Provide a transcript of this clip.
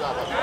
Obrigado.